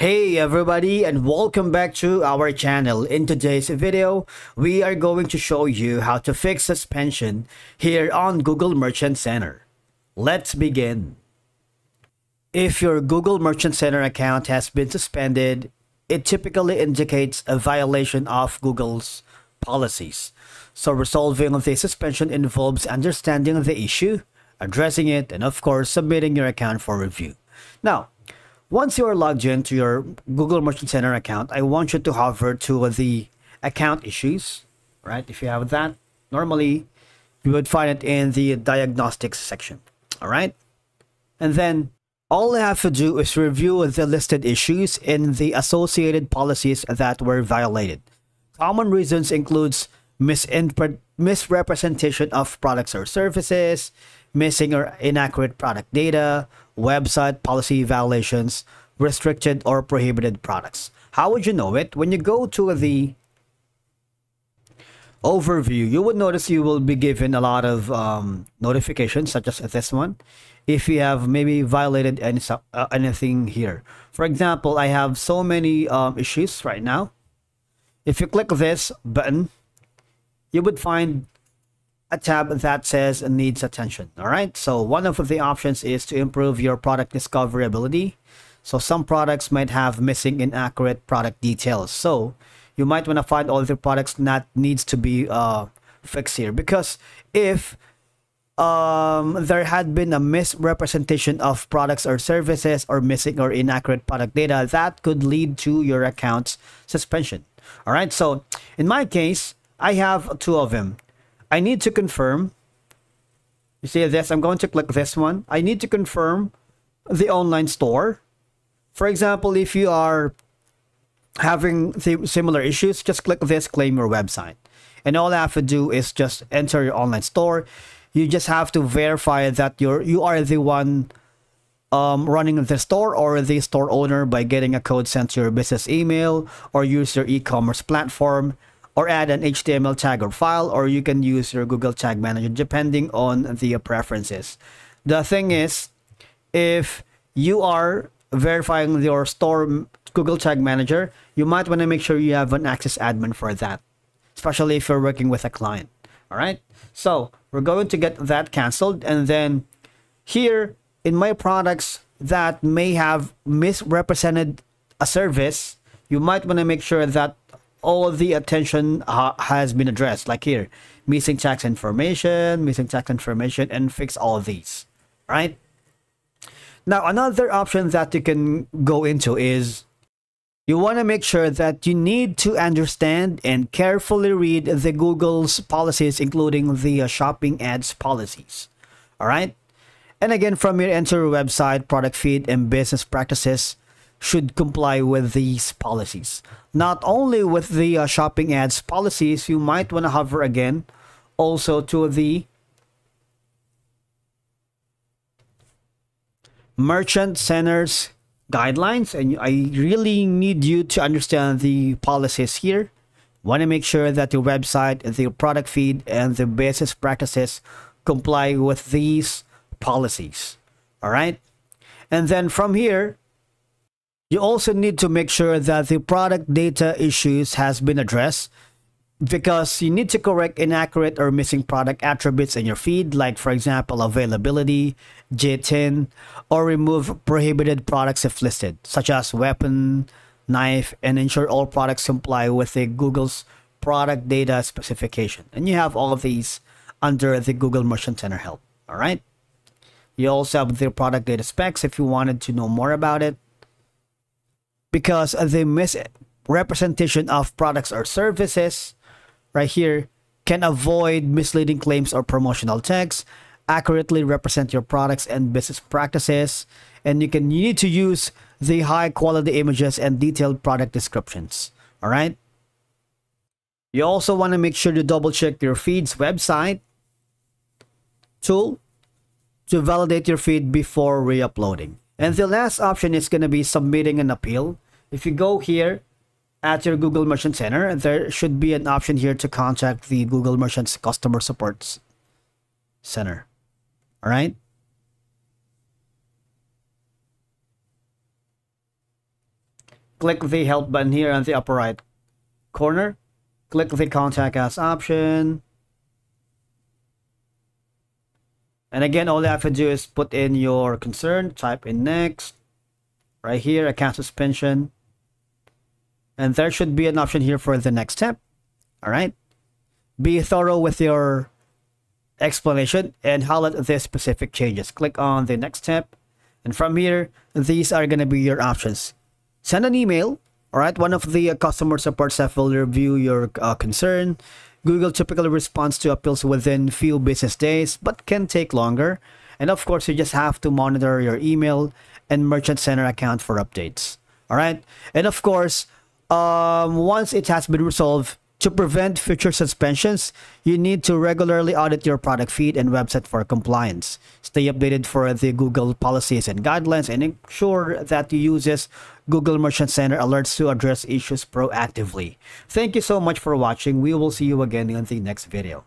Hey everybody and welcome back to our channel. In today's video, we are going to show you how to fix suspension here on Google Merchant Center. Let's begin. If your Google Merchant Center account has been suspended, it typically indicates a violation of Google's policies. So resolving the suspension involves understanding the issue, addressing it, and of course submitting your account for review. Now, once you are logged into your Google Merchant Center account, I want you to hover to the account issues, right? If you have that, normally you would find it in the diagnostics section, all right? And then all you have to do is review the listed issues in the associated policies that were violated. Common reasons includes misrepresentation of products or services, missing or inaccurate product data, website policy violations, restricted or prohibited products. How would you know it? When you go to the overview, you would notice you will be given a lot of um, notifications, such as this one, if you have maybe violated any uh, anything here. For example, I have so many um, issues right now. If you click this button, you would find a tab that says needs attention. All right. So one of the options is to improve your product discoverability. So some products might have missing inaccurate product details. So you might want to find all the products that needs to be uh, fixed here because if um, there had been a misrepresentation of products or services or missing or inaccurate product data, that could lead to your account's suspension. All right. So in my case, I have two of them. I need to confirm. You see this? I'm going to click this one. I need to confirm the online store. For example, if you are having similar issues, just click this claim your website. And all I have to do is just enter your online store. You just have to verify that you're you are the one um, running the store or the store owner by getting a code sent to your business email or use your e-commerce platform or add an HTML tag or file, or you can use your Google Tag Manager depending on the preferences. The thing is, if you are verifying your store Google Tag Manager, you might want to make sure you have an access admin for that, especially if you're working with a client. All right. So we're going to get that canceled. And then here in my products that may have misrepresented a service, you might want to make sure that all the attention uh, has been addressed. Like here missing tax information missing tax information and fix all of these right? Now another option that you can go into is you want to make sure that you need to understand and carefully read the Google's policies including the uh, shopping ads policies all right? And again from your enter website product feed and business practices should comply with these policies. Not only with the uh, shopping ads policies, you might want to hover again also to the merchant centers guidelines and I really need you to understand the policies here. Want to make sure that your website, the product feed, and the business practices comply with these policies. All right. And then from here, you also need to make sure that the product data issues has been addressed because you need to correct inaccurate or missing product attributes in your feed, like for example, availability, GTIN, or remove prohibited products if listed, such as weapon, knife, and ensure all products comply with the Google's product data specification. And you have all of these under the Google Merchant Center help. All right. You also have the product data specs if you wanted to know more about it because the misrepresentation of products or services right here can avoid misleading claims or promotional text accurately represent your products and business practices and you can you need to use the high quality images and detailed product descriptions all right? You also want to make sure to double check your feed's website tool to validate your feed before re-uploading and the last option is going to be submitting an appeal. If you go here at your Google Merchant Center, there should be an option here to contact the Google Merchant's Customer Support Center. All right. click the help button here on the upper right corner. Click the contact us option. And again, all you have to do is put in your concern, type in next, right here, account suspension. And there should be an option here for the next step. All right. Be thorough with your explanation and highlight the specific changes. Click on the next step. And from here, these are going to be your options. Send an email. All right. One of the customer support staff will review your uh, concern. Google typically responds to appeals within few business days, but can take longer. And of course, you just have to monitor your email and Merchant Center account for updates. All right. And of course, um, once it has been resolved, to prevent future suspensions, you need to regularly audit your product feed and website for compliance. Stay updated for the Google policies and guidelines and ensure that you use Google Merchant Center alerts to address issues proactively. Thank you so much for watching. We will see you again in the next video.